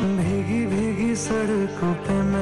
भीगी भीगी सड़कों पे मैं